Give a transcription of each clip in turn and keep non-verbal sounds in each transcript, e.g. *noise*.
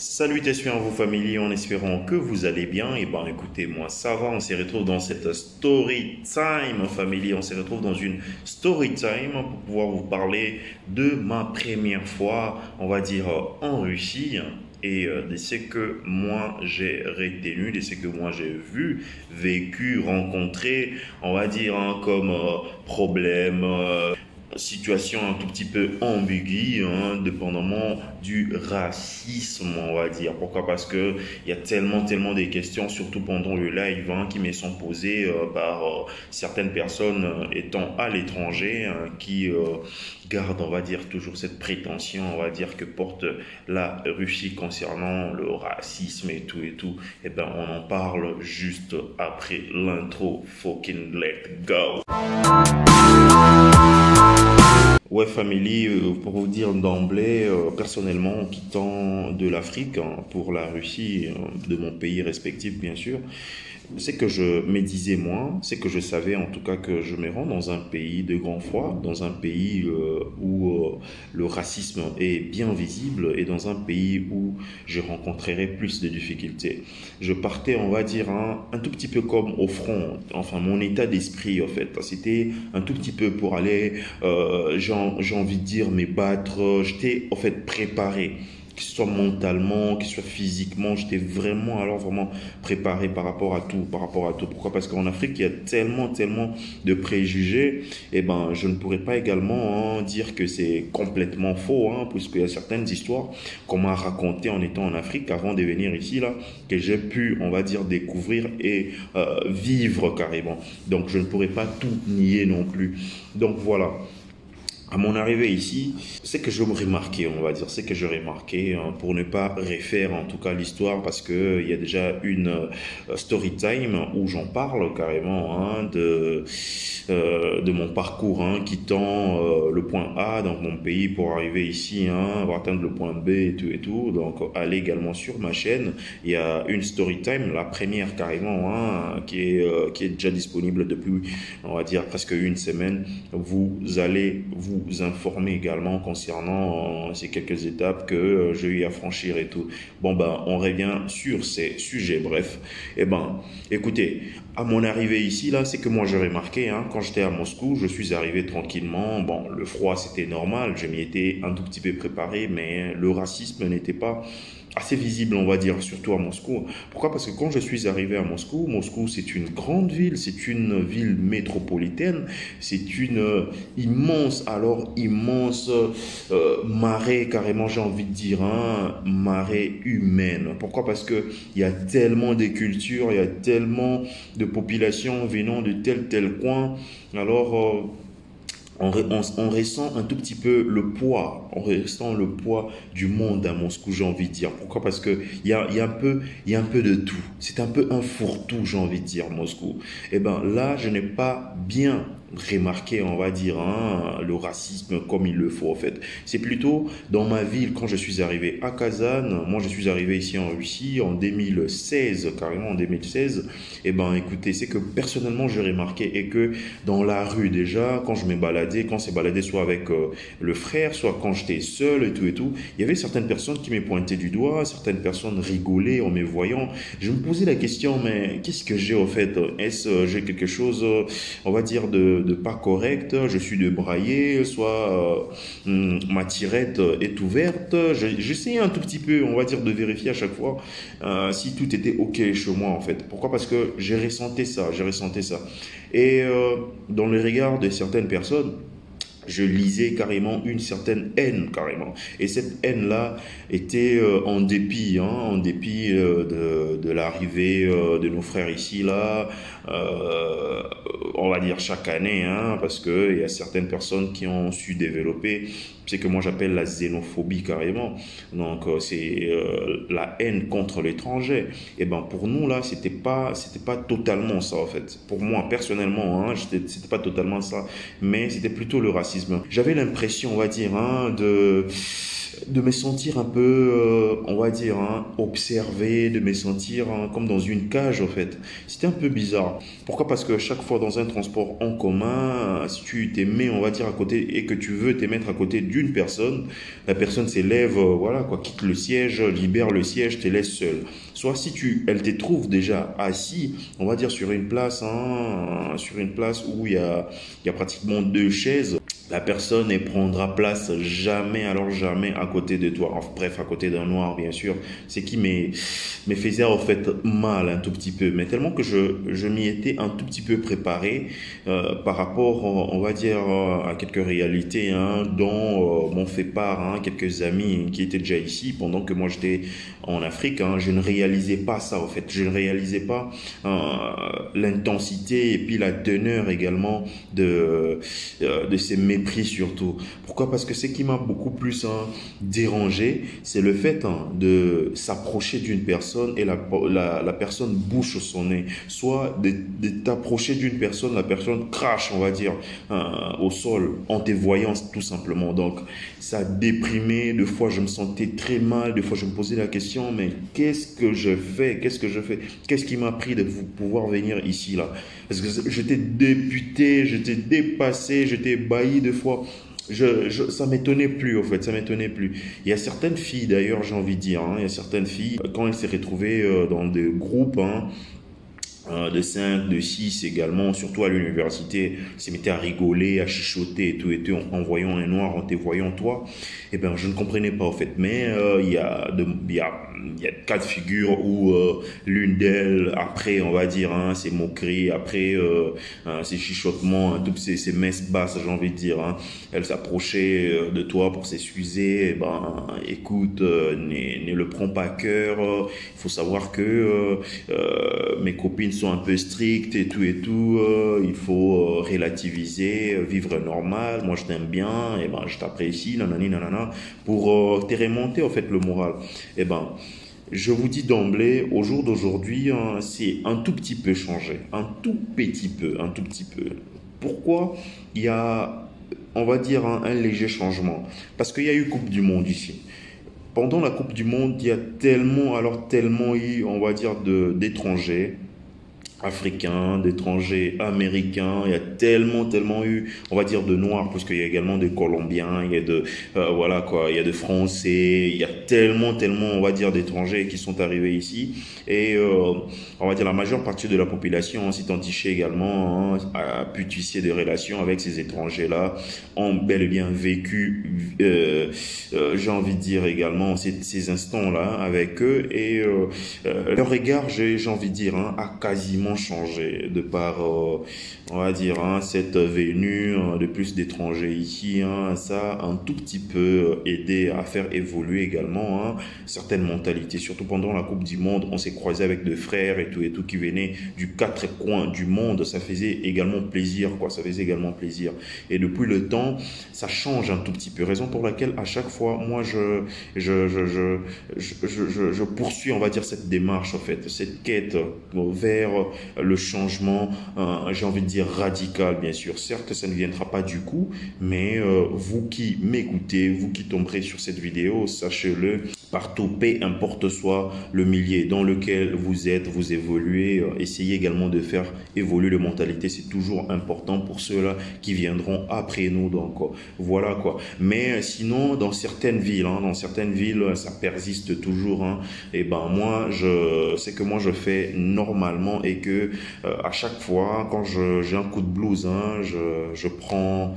Salutations à vous familles, en espérant que vous allez bien. Et ben écoutez, moi ça va, on se retrouve dans cette story time famille. On se retrouve dans une story time pour pouvoir vous parler de ma première fois, on va dire en Russie et euh, de ce que moi j'ai retenu, de ce que moi j'ai vu, vécu, rencontré, on va dire hein, comme euh, problème, euh, situation un tout petit peu ambiguë, hein, dépendamment du racisme, on va dire. Pourquoi? Parce que il y a tellement, tellement des questions, surtout pendant le live, hein, qui me sont posées euh, par euh, certaines personnes euh, étant à l'étranger, hein, qui gardent, on va dire, toujours cette prétention, on va dire, que porte la Russie concernant le racisme et tout et tout. Et eh ben, on en parle juste après l'intro. Fucking let go. Family, euh, pour vous dire d'emblée, euh, personnellement, en quittant de l'Afrique hein, pour la Russie, euh, de mon pays respectif, bien sûr, c'est que je me disais moi, c'est que je savais en tout cas que je me rends dans un pays de grand foi, dans un pays euh, où euh, le racisme est bien visible et dans un pays où je rencontrerai plus de difficultés. Je partais, on va dire, un, un tout petit peu comme au front, enfin mon état d'esprit en fait. C'était un tout petit peu pour aller, euh, j'ai envie de dire, me battre. J'étais en fait préparé qu'il soit mentalement, qu'il soit physiquement. J'étais vraiment, alors vraiment préparé par rapport à tout, par rapport à tout. Pourquoi? Parce qu'en Afrique, il y a tellement, tellement de préjugés. Et eh ben, je ne pourrais pas également hein, dire que c'est complètement faux, hein, puisqu'il y a certaines histoires qu'on m'a racontées en étant en Afrique avant de venir ici, là, que j'ai pu, on va dire, découvrir et euh, vivre carrément. Donc, je ne pourrais pas tout nier non plus. Donc, voilà à mon arrivée ici, c'est que je remarquais, on va dire, c'est que je remarquais, hein, pour ne pas refaire en tout cas l'histoire, parce que il y a déjà une euh, story time où j'en parle carrément hein, de euh, de mon parcours, hein, quittant euh, le point A, donc mon pays, pour arriver ici, hein, pour atteindre le point B et tout et tout. Donc, allez également sur ma chaîne. Il y a une story time, la première carrément, hein, qui est euh, qui est déjà disponible depuis, on va dire presque une semaine. Vous allez vous informer également concernant ces quelques étapes que j'ai eu à franchir et tout. Bon ben, on revient sur ces sujets. Bref, et eh ben, écoutez, à mon arrivée ici là, c'est que moi j'ai remarqué, hein, quand j'étais à Moscou, je suis arrivé tranquillement. Bon, le froid c'était normal, je m'y étais un tout petit peu préparé, mais le racisme n'était pas assez visible, on va dire, surtout à Moscou. Pourquoi? Parce que quand je suis arrivé à Moscou, Moscou c'est une grande ville, c'est une ville métropolitaine, c'est une euh, immense, alors immense euh, marée, carrément j'ai envie de dire, hein, marée humaine. Pourquoi? Parce que il y a tellement de cultures, il y a tellement populations venant de tel tel coin. Alors euh, on, ressent un tout petit peu le poids, on ressent le poids du monde à Moscou, j'ai envie de dire. Pourquoi? Parce que il y a, un peu, y a un peu de tout. C'est un peu un fourre-tout, j'ai envie de dire, Moscou. Et eh ben là, je n'ai pas bien remarquer, on va dire, hein, le racisme comme il le faut en fait. C'est plutôt dans ma ville, quand je suis arrivé à Kazan, moi je suis arrivé ici en Russie en 2016, carrément en 2016, et eh ben écoutez, c'est que personnellement j'ai remarqué et que dans la rue déjà, quand je me baladais, quand c'est baladé soit avec euh, le frère, soit quand j'étais seul et tout et tout, il y avait certaines personnes qui me pointaient du doigt, certaines personnes rigolaient en me voyant. Je me posais la question, mais qu'est-ce que j'ai au fait? Est-ce euh, j'ai quelque chose, euh, on va dire, de pas correct, je suis de brailler, soit euh, hmm, ma tirette est ouverte. J'essaie un tout petit peu, on va dire, de vérifier à chaque fois si tout était OK chez moi, en fait. Pourquoi? Parce que j'ai ressenti ça, j'ai ressenti ça. Et dans le regard de certaines personnes, je lisais carrément une certaine haine carrément. Et cette haine-là était euh, en dépit, hein, en dépit euh, de, l'arrivée euh, de nos frères ici là, on va dire chaque année, hein, parce que il y a certaines personnes qui ont su développer ce que moi j'appelle la xénophobie carrément. Donc c'est la haine contre l'étranger. Et ben pour nous là, c'était pas pas totalement ça en fait. Pour moi personnellement, hein, c'était pas totalement ça, mais c'était plutôt le racisme j'avais l'impression, on va dire, hein, de de me sentir un peu, euh, on va dire, hein, observé, de me sentir hein, comme dans une cage, en fait. C'était un peu bizarre. Pourquoi? Parce que chaque fois dans un transport en commun, si tu t'es mis, on va dire, à côté et que tu veux te mettre à côté d'une personne, la personne s'élève, euh, voilà, quoi, quitte le siège, libère le siège, te laisse seul. Soit si tu, elle te trouve déjà assis, on va dire, sur une place, hein, sur une place où il y a, y a pratiquement deux chaises, la personne ne prendra place jamais, alors jamais à côté de toi. bref, à côté d'un noir, bien sûr. C'est qui me, me faisait en fait mal un tout petit peu. Mais tellement que je, je m'y étais un tout petit peu préparé euh, par rapport, on va dire, à quelques réalités hein, dont euh, m'ont fait part hein, quelques amis qui étaient déjà ici pendant que moi j'étais en Afrique. Hein, je ne réalisais pas ça en fait. Je ne réalisais pas euh, l'intensité et puis la teneur également de, euh, de ces mépris surtout. Pourquoi? Parce que ce qui m'a beaucoup plus hein, dérangé, c'est le fait hein, de s'approcher d'une personne et la, la, personne bouche son nez. Soit de, de t'approcher d'une personne, la personne crache, on va dire, hein, au sol en te voyant tout simplement. Donc ça a déprimé. Deux fois, je me sentais très mal. Deux fois, je me posais la question, mais qu'est-ce que je fais? Qu'est-ce que je fais? Qu'est-ce qui m'a pris de pouvoir venir ici là? Parce que j'étais député, j'étais dépassé, j'étais bailli de fois. Je, ça m'étonnait plus, en fait, ça m'étonnait plus. Il y a certaines filles, d'ailleurs, j'ai envie de dire, hein, il y a certaines filles, quand elles s'est retrouvées euh, dans des groupes, hein, de 5, de 6 également, surtout à l'université, se mettaient à rigoler, à chuchoter et tout, et tout, en voyant un noir, en te voyant toi, eh ben, je ne comprenais pas, en fait. Mais euh, il y a de, y a y a quatre figures où euh, l'une d'elles, après, on va dire, hein, moqueries, après euh, hein, ses chuchotements, hein, toutes ces, ces messes basses, j'ai envie de dire, hein, elle s'approchait de toi pour s'excuser. Eh ben, écoute, ne, ne le prends pas à cœur. Il faut savoir que mes copines sont un peu strictes et tout et tout. il faut relativiser, vivre normal. Moi, je t'aime bien. Et eh ben, je t'apprécie, nanani, nanana, pour te remonter en fait le moral. Et eh ben, je vous dis d'emblée, au jour d'aujourd'hui, hein, c'est un tout petit peu changé. Un tout petit peu, un tout petit peu. Pourquoi il y a, on va dire, un, un léger changement? Parce qu'il y a eu Coupe du Monde ici. Pendant la Coupe du Monde, il y a tellement, alors tellement eu, on va dire, d'étrangers africains, d'étrangers américains. Il y a tellement, tellement eu, on va dire, de noirs, parce qu'il y a également des Colombiens, il y a de, euh, voilà quoi, il y a de Français, il y a tellement, tellement, on va dire, d'étrangers qui sont arrivés ici. Et euh, on va dire la majeure partie de la population s'est entichée également, hein, a pu tisser des relations avec ces étrangers-là, ont bel et bien vécu, euh, euh, j'ai envie de dire également, ces, ces instants-là avec eux. Et euh, euh, leur regard, j'ai envie de dire, hein, a quasiment changé de par, euh, on va dire, hein, cette venue hein, de plus d'étrangers ici. Hein, ça a un tout petit peu euh, aidé à faire évoluer également hein, certaines mentalités. Surtout pendant la Coupe du Monde, on s'est croisé avec des frères et tout et tout qui venaient du quatre coins du monde. Ça faisait également plaisir, quoi. Ça faisait également plaisir. Et depuis le temps, ça change un tout petit peu. Raison pour laquelle à chaque fois, moi, je, je, je, je, je, je poursuis, on va dire, cette démarche, en fait, cette quête vers le changement, euh, j'ai envie de dire radical, bien sûr. Certes, ça ne viendra pas du coup, mais euh, vous qui m'écoutez, vous qui tomberez sur cette vidéo, sachez-le, partout, peu importe soit le milieu dans lequel vous êtes, vous évoluez, euh, essayez également de faire évoluer la mentalité. C'est toujours important pour ceux-là qui viendront après nous. Donc voilà quoi. Mais sinon, dans certaines villes, hein, dans certaines villes, ça persiste toujours. Hein, et ben moi, je, c'est que moi je fais normalement et que euh, à chaque fois, quand j'ai un coup de blues, hein, je, prends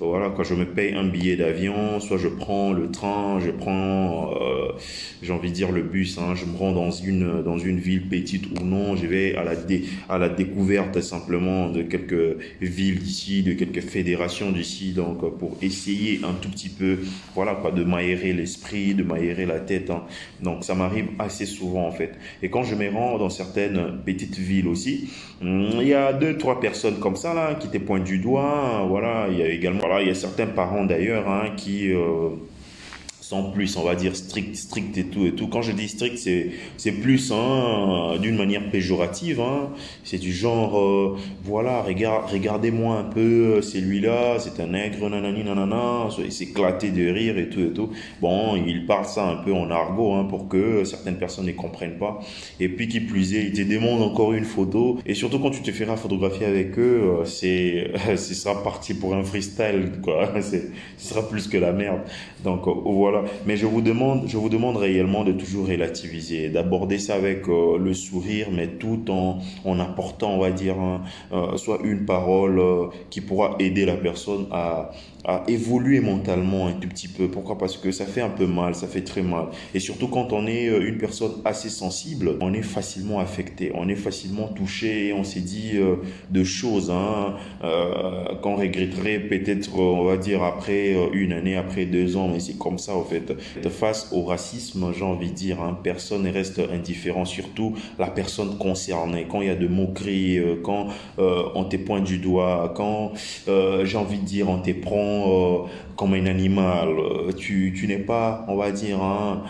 voilà, quand je me paye un billet d'avion, soit je prends le train, je prends, euh, j'ai envie de dire le bus, hein, je me rends dans une, dans une ville petite ou non, je vais à la, dé, à la découverte simplement de quelques villes d'ici, de quelques fédérations d'ici, donc pour essayer un tout petit peu, voilà quoi, de m'aérer l'esprit, de m'aérer la tête. Hein. Donc ça m'arrive assez souvent en fait. Et quand je me rends dans certaines petites villes aussi, hmm, il y a deux, trois personnes comme ça là qui te pointent du doigt, voilà, il y a également voilà, il y a certains parents d'ailleurs hein, qui euh, sans plus, on va dire strict, strict et tout et tout. Quand je dis strict, c'est c'est plus hein, d'une manière péjorative. Hein. C'est du genre, euh, voilà, regarde, regardez-moi un peu, c'est lui-là, c'est un nègre, nanani, nanana, s'éclater de rire et tout et tout. Bon, il parle ça un peu en argot hein, pour que certaines personnes ne comprennent pas. Et puis qui plus est, il te demande encore une photo. Et surtout quand tu te feras photographier avec eux, euh, c'est, *laughs* ce sera parti pour un freestyle, quoi. *laughs* Ce sera plus que la merde. Donc voilà mais je vous demande, je vous demande réellement de toujours relativiser, d'aborder ça avec euh, le sourire, mais tout en, en apportant, on va dire, euh, soit une parole euh, qui pourra aider la personne à, évoluer mentalement un tout petit peu. Pourquoi? Parce que ça fait un peu mal, ça fait très mal. Et surtout quand on est une personne assez sensible, on est facilement affecté, on est facilement touché, on s'est dit de choses hein, qu'on regretterait peut-être, on va dire, après une année, après deux ans, mais c'est comme ça fait. Face au racisme, j'ai envie de dire, hein, personne ne reste indifférent, surtout la personne concernée. Quand il y a de moqueries, euh, quand euh, on te pointe du doigt, quand euh, j'ai envie de dire, on te prend comme un animal, tu, tu n'es pas, on va dire, hein,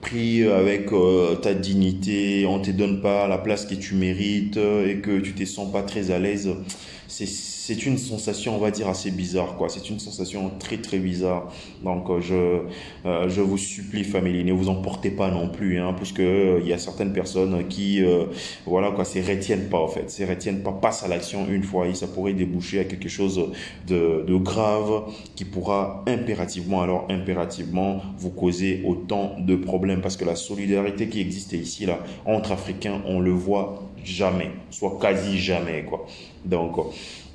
pris avec ta dignité, on te donne pas la place que tu mérites et que tu te sens pas très à l'aise. C'est une sensation, on va dire, assez bizarre, quoi. C'est une sensation très, très bizarre. Donc, euh, je, euh, je vous supplie, famille, ne vous emportez pas non plus, hein, puisque euh, il y a certaines personnes qui, voilà, quoi, se retiennent pas, en fait, se retiennent pas, passent à l'action une fois et ça pourrait déboucher à quelque chose de, de grave qui pourra impérativement, alors impérativement, vous causer autant de problèmes parce que la solidarité qui existe ici, là, entre Africains, on le voit jamais, soit quasi jamais, quoi. Donc,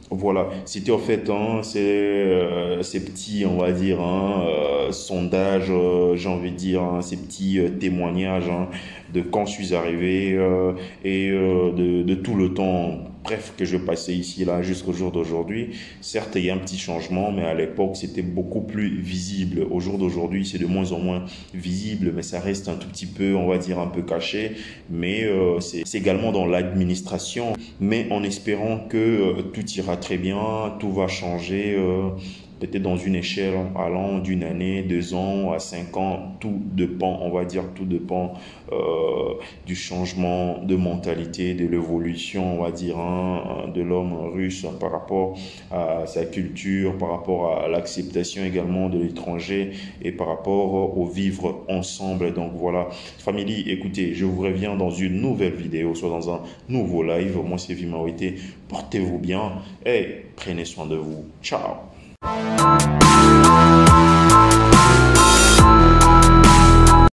voilà, c'était en fait hein, ces, euh, ces petits, on va dire, hein, euh, sondages, euh, j'ai envie de dire, hein, ces petits témoignages hein, de quand je suis arrivé et de, tout le temps bref, que je passais ici là jusqu'au jour d'aujourd'hui. Certes, il y a un petit changement, mais à l'époque, c'était beaucoup plus visible. Au jour d'aujourd'hui, c'est de moins en moins visible, mais ça reste un tout petit peu, on va dire, un peu caché. Mais euh, c'est également dans l'administration, mais en espérant que euh, tout ira très bien, tout va changer. Euh, peut-être dans une échelle allant d'une année, deux ans à cinq ans, tout dépend, on va dire, tout dépend euh, du changement de mentalité, de l'évolution, on va dire, hein, de l'homme russe par rapport à sa culture, par rapport à l'acceptation également de l'étranger et par rapport au vivre ensemble. Donc voilà, famille, écoutez, je vous reviens dans une nouvelle vidéo, soit dans un nouveau live. Moi, c'est Vimaorité. Portez-vous bien et prenez soin de vous. Ciao Thank you.